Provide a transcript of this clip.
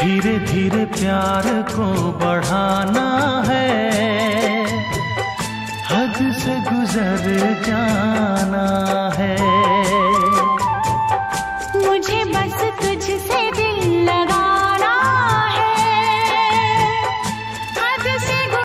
धीरे धीरे प्यार को बढ़ाना है। हद से गुजर जाना है। मुझे बस